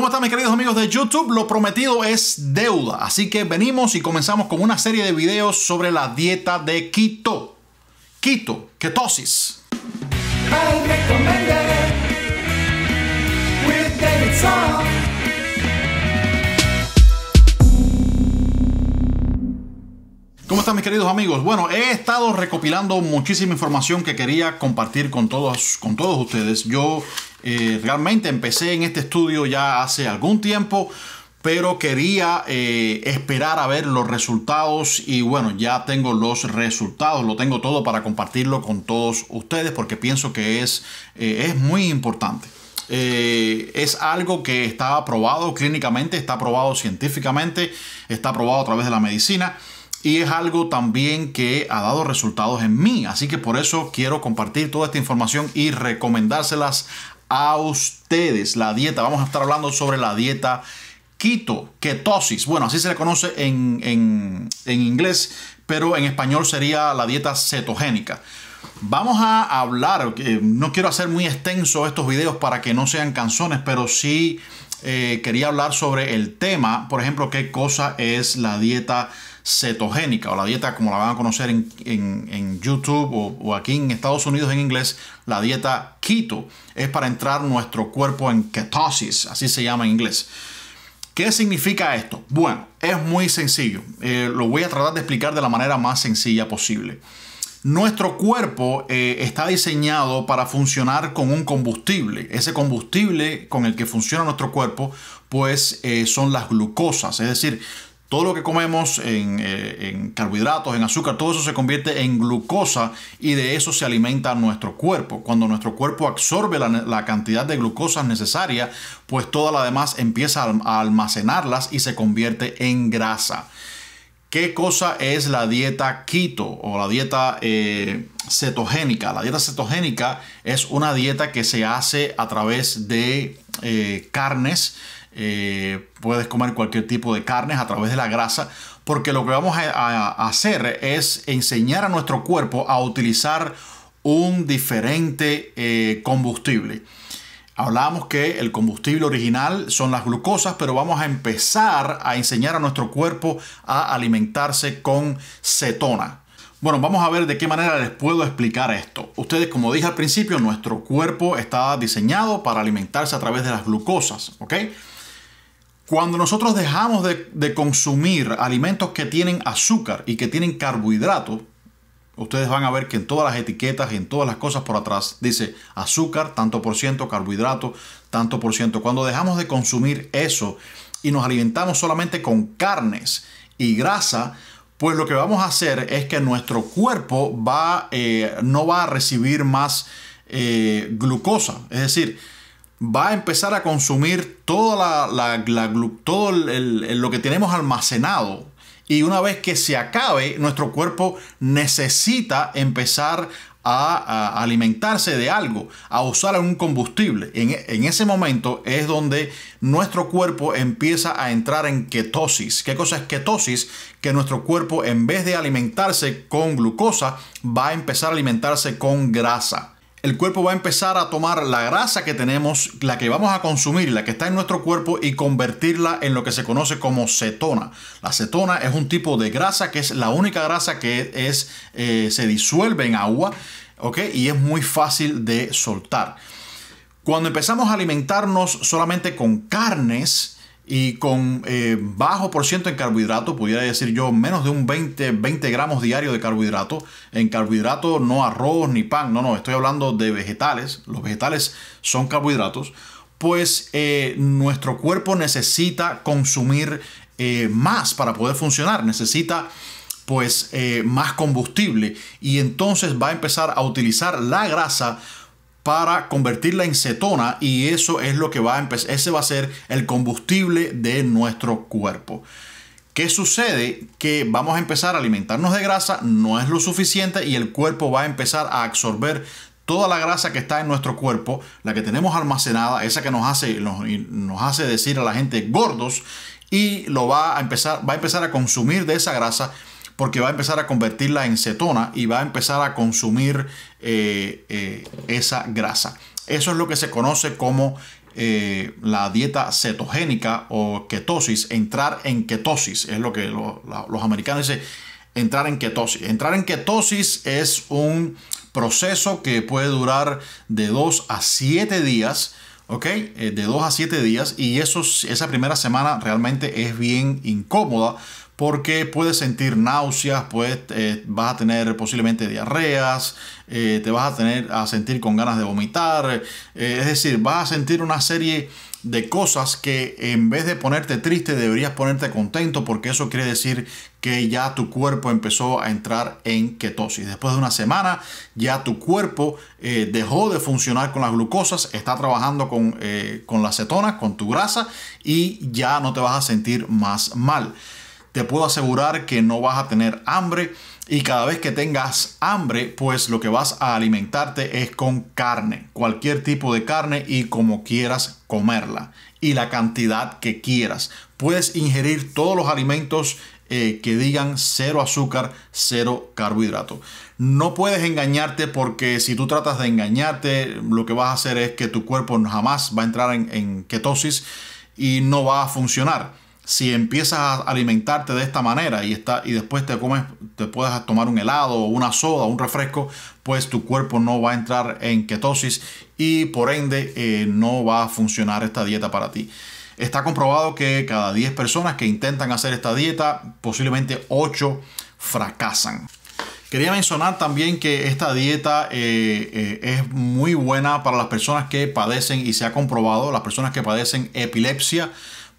¿Cómo están mis queridos amigos de YouTube? Lo prometido es deuda, así que venimos y comenzamos con una serie de videos sobre la dieta de keto. Keto, ketosis. ¿Cómo están mis queridos amigos? Bueno, he estado recopilando muchísima información que quería compartir con todos, con todos ustedes. Yo eh, realmente empecé en este estudio ya hace algún tiempo, pero quería eh, esperar a ver los resultados y bueno, ya tengo los resultados, lo tengo todo para compartirlo con todos ustedes porque pienso que es, eh, es muy importante. es algo que está aprobado clínicamente, está aprobado científicamente, está aprobado a través de la medicina y es algo también que ha dado resultados en mí. Así que por eso quiero compartir toda esta información y recomendárselas a ustedes. La dieta, vamos a estar hablando sobre la dieta keto, ketosis. Bueno, así se le conoce en, inglés, pero en español sería la dieta cetogénica. Vamos a hablar, no quiero hacer muy extenso estos videos para que no sean canciones, pero sí eh, quería hablar sobre el tema, por ejemplo, qué cosa es la dieta cetogénica o la dieta como la van a conocer en, YouTube o, aquí en Estados Unidos en inglés, la dieta keto, es para entrar nuestro cuerpo en ketosis, así se llama en inglés. ¿Qué significa esto? Bueno, es muy sencillo. Eh, lo voy a tratar de explicar de la manera más sencilla posible. Nuestro cuerpo eh, está diseñado para funcionar con un combustible. Ese combustible con el que funciona nuestro cuerpo, pues eh, son las glucosas. Es decir, todo lo que comemos eh, en, carbohidratos, en azúcar, todo eso se convierte en glucosa y de eso se alimenta nuestro cuerpo. Cuando nuestro cuerpo absorbe la, cantidad de glucosas necesaria, pues toda la demás empieza a almacenarlas y se convierte en grasa. ¿Qué cosa es la dieta keto o la dieta eh, cetogénica? La dieta cetogénica es una dieta que se hace a través de eh, carnes, eh, puedes comer cualquier tipo de carnes a través de la grasa, porque lo que vamos a, hacer es enseñar a nuestro cuerpo a utilizar un diferente eh, combustible. Hablamos que el combustible original son las glucosas, pero vamos a empezar a enseñar a nuestro cuerpo a alimentarse con cetona. Bueno, vamos a ver de qué manera les puedo explicar esto. Ustedes, como dije al principio, nuestro cuerpo está diseñado para alimentarse a través de las glucosas, ¿ok? Cuando nosotros dejamos de, consumir alimentos que tienen azúcar y que tienen carbohidratos, ustedes van a ver que en todas las etiquetas y en todas las cosas por atrás dice azúcar, tanto por ciento, carbohidrato, tanto por ciento. Cuando dejamos de consumir eso y nos alimentamos solamente con carnes y grasa, pues lo que vamos a hacer es que nuestro cuerpo va, eh, no va a recibir más eh, glucosa. Es decir, va a empezar a consumir toda la, todo lo que tenemos almacenado. Y una vez que se acabe, nuestro cuerpo necesita empezar a, alimentarse de algo, a usar algún combustible. En, en, ese momento es donde nuestro cuerpo empieza a entrar en ketosis. ¿Qué cosa es ketosis? Que nuestro cuerpo en vez de alimentarse con glucosa, va a empezar a alimentarse con grasa el cuerpo va a empezar a tomar la grasa que tenemos, la que vamos a consumir, la que está en nuestro cuerpo y convertirla en lo que se conoce como cetona. La cetona es un tipo de grasa que es la única grasa que es, eh, se disuelve en agua ¿ok? y es muy fácil de soltar. Cuando empezamos a alimentarnos solamente con carnes, y con eh, bajo por ciento en carbohidrato, pudiera decir yo menos de un 20, 20 gramos diario de carbohidrato. En carbohidrato no arroz ni pan, no, no, estoy hablando de vegetales. Los vegetales son carbohidratos. Pues eh, nuestro cuerpo necesita consumir eh, más para poder funcionar, necesita pues más combustible y entonces va a empezar a utilizar la grasa para convertirla en cetona y eso es lo que va a empezar, ese va a ser el combustible de nuestro cuerpo. ¿Qué sucede? Que vamos a empezar a alimentarnos de grasa, no es lo suficiente y el cuerpo va a empezar a absorber toda la grasa que está en nuestro cuerpo, la que tenemos almacenada, esa que nos hace, nos, hace decir a la gente gordos y lo va a empezar, va a empezar a consumir de esa grasa porque va a empezar a convertirla en cetona y va a empezar a consumir eh, eh, esa grasa. Eso es lo que se conoce como eh, la dieta cetogénica o ketosis, entrar en ketosis, es lo que los americanos dicen, entrar en ketosis. Entrar en ketosis es un proceso que puede durar de 2 a 7 días. ¿ok? De 2 a 7 días y eso, esa primera semana realmente es bien incómoda porque puedes sentir náuseas, puedes, eh, vas a tener posiblemente diarreas, eh, te vas a tener a sentir con ganas de vomitar, eh, es decir, vas a sentir una serie de cosas que en vez de ponerte triste deberías ponerte contento porque eso quiere decir que ya tu cuerpo empezó a entrar en ketosis. Después de una semana ya tu cuerpo dejó de funcionar con las glucosas, está trabajando con, con la cetona, con tu grasa y ya no te vas a sentir más mal te puedo asegurar que no vas a tener hambre y cada vez que tengas hambre, pues lo que vas a alimentarte es con carne, cualquier tipo de carne y como quieras comerla y la cantidad que quieras. Puedes ingerir todos los alimentos eh, que digan cero azúcar, cero carbohidrato. No puedes engañarte porque si tú tratas de engañarte, lo que vas a hacer es que tu cuerpo jamás va a entrar en, en ketosis y no va a funcionar si empiezas a alimentarte de esta manera y, está, y después te comes, te puedes tomar un helado una soda un refresco, pues tu cuerpo no va a entrar en ketosis y por ende eh, no va a funcionar esta dieta para ti. Está comprobado que cada 10 personas que intentan hacer esta dieta, posiblemente 8 fracasan. Quería mencionar también que esta dieta eh, eh, es muy buena para las personas que padecen y se ha comprobado, las personas que padecen epilepsia,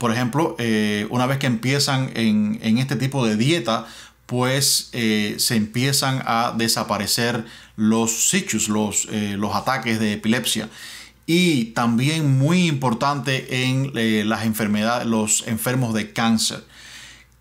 por ejemplo, eh, una vez que empiezan en, este tipo de dieta, pues eh, se empiezan a desaparecer los los, eh, los ataques de epilepsia. Y también muy importante en las enfermedades, los enfermos de cáncer.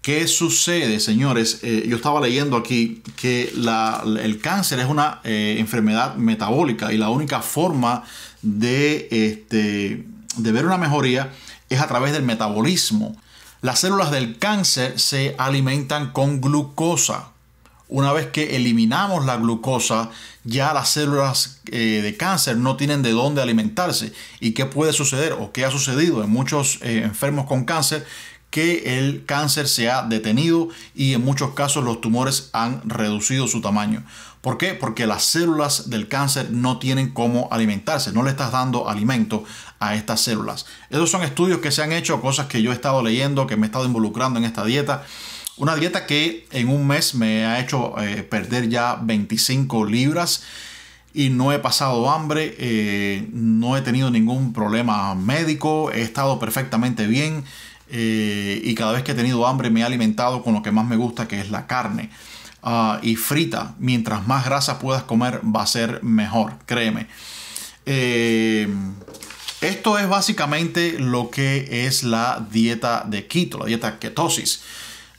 ¿Qué sucede, señores? yo estaba leyendo aquí que el cáncer es una enfermedad metabólica y la única forma de, este, de ver una mejoría es a través del metabolismo. Las células del cáncer se alimentan con glucosa. Una vez que eliminamos la glucosa, ya las células eh, de cáncer no tienen de dónde alimentarse. ¿Y qué puede suceder o qué ha sucedido en muchos eh, enfermos con cáncer? Que el cáncer se ha detenido y en muchos casos los tumores han reducido su tamaño. ¿Por qué? Porque las células del cáncer no tienen cómo alimentarse, no le estás dando alimento a estas células. Esos son estudios que se han hecho, cosas que yo he estado leyendo, que me he estado involucrando en esta dieta. Una dieta que en un mes me ha hecho eh, perder ya 25 libras y no he pasado hambre, eh, no he tenido ningún problema médico, he estado perfectamente bien eh, y cada vez que he tenido hambre me he alimentado con lo que más me gusta, que es la carne. Ah, y frita. Mientras más grasa puedas comer va a ser mejor, créeme. Eh, esto es básicamente lo que es la dieta de keto, la dieta ketosis.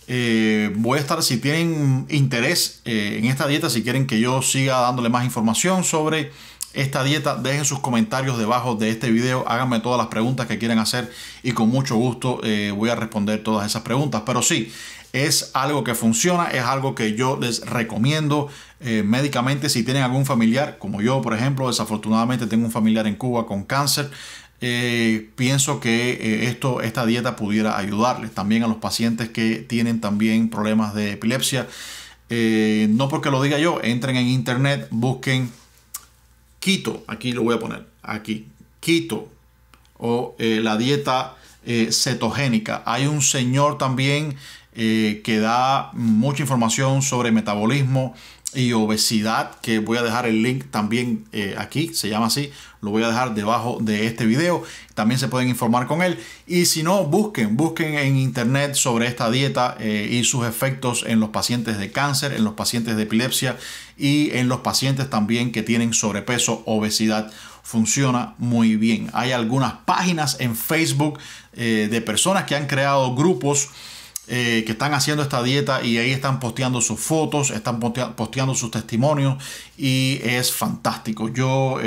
Eh, voy a estar, si tienen interés eh, en esta dieta, si quieren que yo siga dándole más información sobre esta dieta, dejen sus comentarios debajo de este video, háganme todas las preguntas que quieran hacer y con mucho gusto voy a responder todas esas preguntas. Pero sí, es algo que funciona, es algo que yo les recomiendo eh, médicamente si tienen algún familiar, como yo por ejemplo, desafortunadamente tengo un familiar en Cuba con cáncer. Eh, pienso que eh, esto, esta dieta pudiera ayudarles también a los pacientes que tienen también problemas de epilepsia. no porque lo diga yo, entren en internet, busquen Quito, aquí lo voy a poner, aquí, Quito, o la dieta cetogénica. Hay un señor también eh, que da mucha información sobre metabolismo y obesidad, que voy a dejar el link también eh, aquí, se llama así, lo voy a dejar debajo de este video, también se pueden informar con él y si no, busquen, busquen en internet sobre esta dieta eh, y sus efectos en los pacientes de cáncer, en los pacientes de epilepsia y en los pacientes también que tienen sobrepeso, obesidad, funciona muy bien. Hay algunas páginas en Facebook de personas que han creado grupos eh, que están haciendo esta dieta y ahí están posteando sus fotos, están posteando sus testimonios y es fantástico. Yo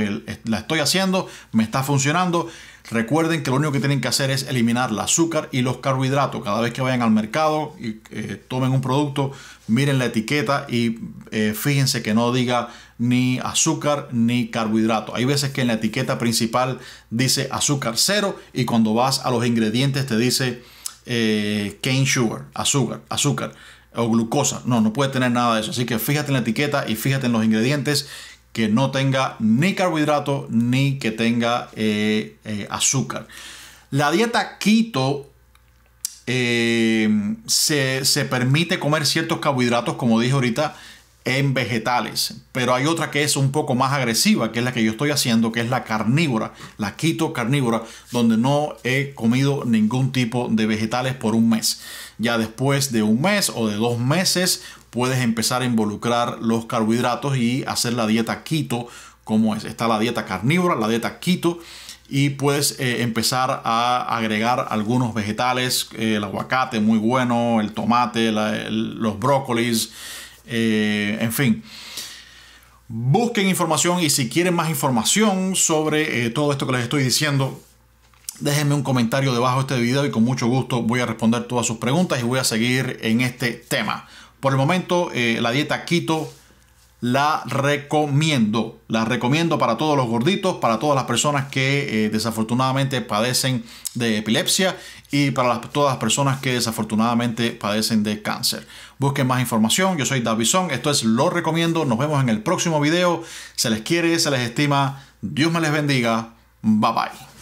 la estoy haciendo, me está funcionando. Recuerden que lo único que tienen que hacer es eliminar el azúcar y los carbohidratos. Cada vez que vayan al mercado y eh, tomen un producto, miren la etiqueta y eh, fíjense que no diga ni azúcar, ni carbohidrato. Hay veces que en la etiqueta principal dice azúcar cero y cuando vas a los ingredientes te dice eh, cane sugar, azúcar, azúcar o glucosa. No, no puede tener nada de eso. Así que fíjate en la etiqueta y fíjate en los ingredientes que no tenga ni carbohidrato ni que tenga eh, eh, azúcar. La dieta keto se, se permite comer ciertos carbohidratos, como dije ahorita, en vegetales, pero hay otra que es un poco más agresiva, que es la que yo estoy haciendo, que es la carnívora, la quito carnívora, donde no he comido ningún tipo de vegetales por un mes. Ya después de un mes o de dos meses puedes empezar a involucrar los carbohidratos y hacer la dieta quito como es. Está la dieta carnívora, la dieta quito y puedes eh, empezar a agregar algunos vegetales, el aguacate muy bueno, el tomate, los brócolis, eh, en fin. Busquen información y si quieren más información sobre eh, todo esto que les estoy diciendo, déjenme un comentario debajo de este video y con mucho gusto voy a responder todas sus preguntas y voy a seguir en este tema. Por el momento, eh, la dieta keto la recomiendo. La recomiendo para todos los gorditos, para todas las personas que desafortunadamente padecen de epilepsia y para todas las personas que desafortunadamente padecen de cáncer. Busquen más información. Yo soy Davison. Esto es Lo Recomiendo. Nos vemos en el próximo video. Se les quiere, se les estima. Dios me les bendiga. Bye bye.